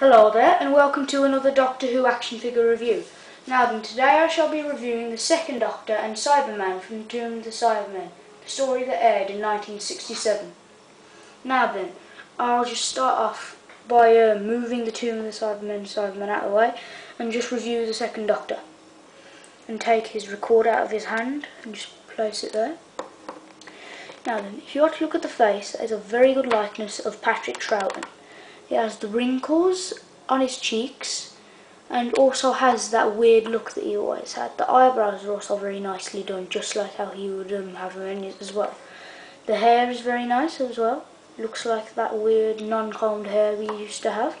Hello there and welcome to another Doctor Who action figure review. Now then, today I shall be reviewing the second Doctor and Cyberman from Tomb of the Cybermen, the story that aired in 1967. Now then, I'll just start off by uh, moving the Tomb of the Cybermen Cyberman out of the way and just review the second Doctor. And take his recorder out of his hand and just place it there. Now then, if you want to look at the face, there's a very good likeness of Patrick Troughton. He has the wrinkles on his cheeks and also has that weird look that he always had. The eyebrows are also very nicely done, just like how he would um, have them as well. The hair is very nice as well. Looks like that weird non-combed hair we used to have.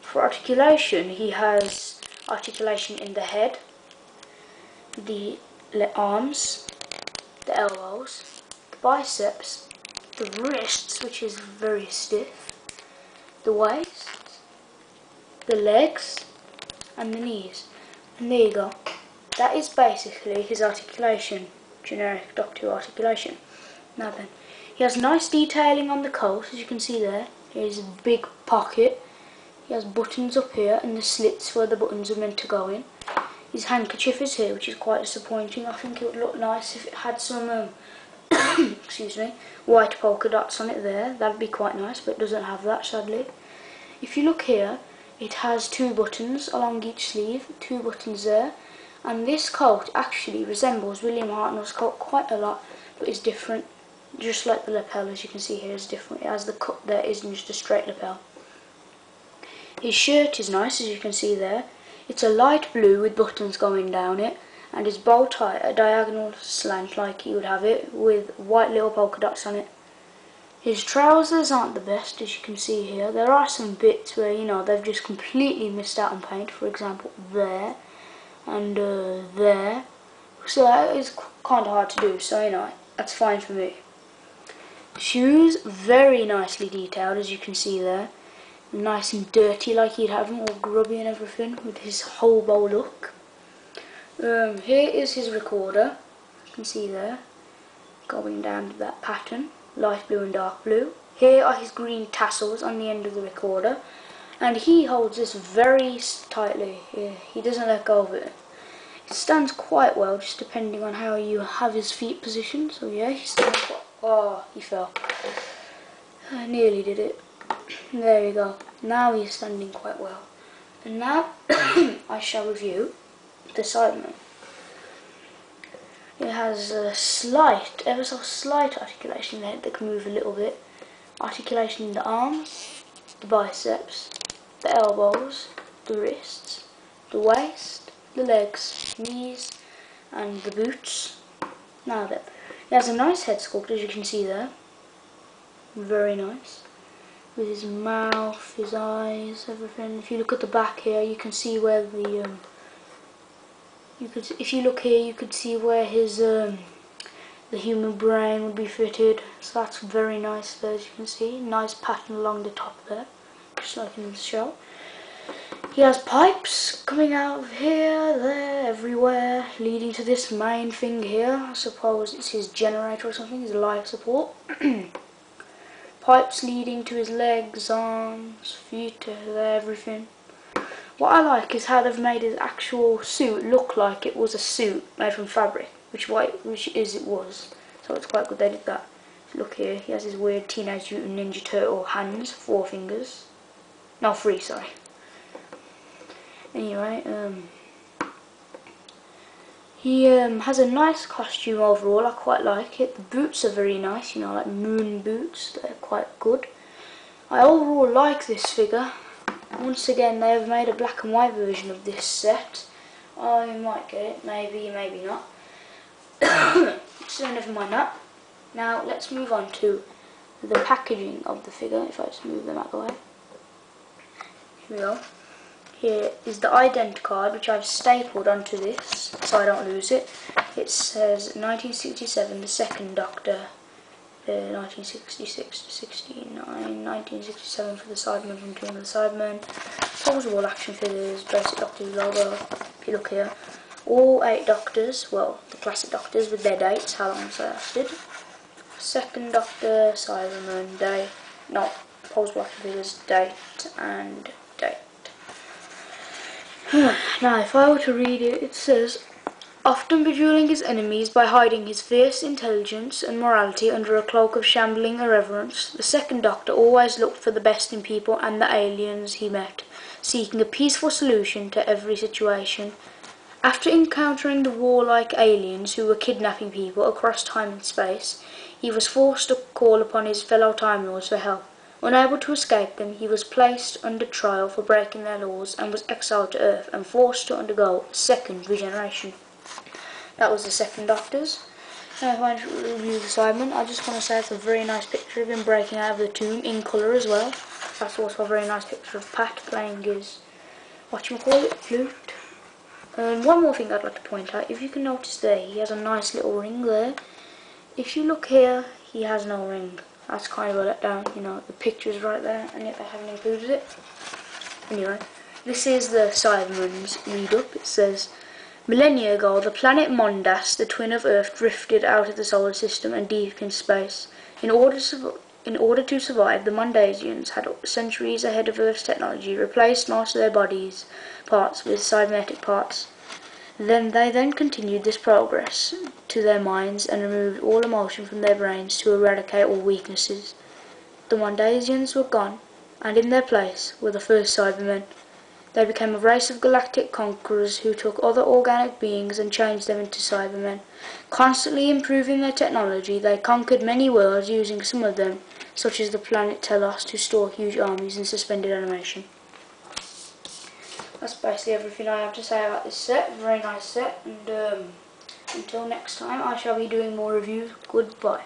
For articulation, he has articulation in the head, the arms, the elbows, the biceps, the wrists, which is very stiff, the waist, the legs, and the knees. And there you go. That is basically his articulation, generic Doctor Who articulation. Now then, he has nice detailing on the coat, as you can see there. Here's a big pocket. He has buttons up here and the slits where the buttons are meant to go in. His handkerchief is here, which is quite disappointing. I think it would look nice if it had some um, excuse me, white polka dots on it there. That'd be quite nice, but it doesn't have that, sadly. If you look here, it has two buttons along each sleeve, two buttons there. And this coat actually resembles William Hartnell's coat quite a lot, but is different. Just like the lapel, as you can see here, is different. It has the cut there, isn't just a straight lapel. His shirt is nice, as you can see there. It's a light blue with buttons going down it and his bow tie a diagonal slant like you would have it with white little polka dots on it. His trousers aren't the best as you can see here. There are some bits where you know they've just completely missed out on paint. For example there and uh, there. So that is kind of hard to do so you know that's fine for me. Shoes very nicely detailed as you can see there. Nice and dirty like he'd have them all grubby and everything with his hobo look. Um, here is his recorder, you can see there, going down to that pattern, light blue and dark blue. Here are his green tassels on the end of the recorder, and he holds this very tightly, he, doesn't let go of it. It stands quite well, just depending on how you have his feet positioned, so yeah, he stands oh, he fell. I nearly did it. There you go. Now he's standing quite well. And now I shall review the Cyberman. It has a slight, ever so slight articulation there that can move a little bit. Articulation in the arms, the biceps, the elbows, the wrists, the waist, the legs, knees, and the boots. Now then, he has a nice head sculpt as you can see there. Very nice. With his mouth, his eyes, everything. If you look at the back here, you can see where the um, you could if you look here you could see where his um, the human brain would be fitted. So that's very nice there as you can see. Nice pattern along the top there. Just like in the show he has pipes coming out of here there everywhere leading to this main thing here. I suppose it's his generator or something his life support. Pipes leading to his legs arms feet everything what I like is how they've made his actual suit look like it was a suit made from fabric, which white which is it was. So it's quite good they did that. Look here, he has his weird Teenage Mutant Ninja Turtle hands, four fingers. No, three, sorry. Anyway, um, he um, has a nice costume overall, I quite like it. The boots are very nice, you know, like moon boots, they're quite good. I overall like this figure. Once again, they have made a black and white version of this set. I might get it, maybe, maybe not. so never mind that. Now, let's move on to the packaging of the figure, if I just move them out of the way. Here we go. Here is the ident card, which I've stapled onto this, so I don't lose it. It says 1967, the second Doctor 1966 to 69, 1967 for the Cybermen from King of the Cybermen, posable action figures, basic Doctor's logo, if you look here, all eight Doctors, well, the classic Doctors with their dates, how long they lasted, second Doctor, Cyberman, day, no, pulse action figures, date and date. now, if I were to read it, it says, often bejeweling his enemies by hiding his fierce intelligence and morality under a cloak of shambling irreverence, the second Doctor always looked for the best in people and the aliens he met, seeking a peaceful solution to every situation. After encountering the warlike aliens who were kidnapping people across time and space, he was forced to call upon his fellow Time Lords for help. Unable to escape them, he was placed under trial for breaking their laws and was exiled to Earth and forced to undergo a second regeneration. That was the second Doctor's. Now if I review the Cyberman, I just want to say it's a very nice picture of him breaking out of the tomb in colour as well. That's also a very nice picture of Pat playing his, what you call it, flute. And one more thing I'd like to point out, if you can notice there, he has a nice little ring there. If you look here, he has no ring that's kind of a letdown, you know, the picture's right there and yet they haven't included it. Anyway, this is the Cyberman's read-up. It says, Millennia ago, the planet Mondas, the twin of Earth, drifted out of the solar system and deep in space. In order to, in order to survive, the Mondasians had centuries ahead of Earth's technology replaced most of their bodies parts with cybernetic parts. Then they then continued this progress to their minds and removed all emotion from their brains to eradicate all weaknesses. The Mondasians were gone, and in their place were the first Cybermen. They became a race of galactic conquerors who took other organic beings and changed them into Cybermen. Constantly improving their technology, they conquered many worlds using some of them, such as the planet Telos, to store huge armies in suspended animation. That's basically everything I have to say about this set. Very nice set, and um, until next time, I shall be doing more reviews. Goodbye.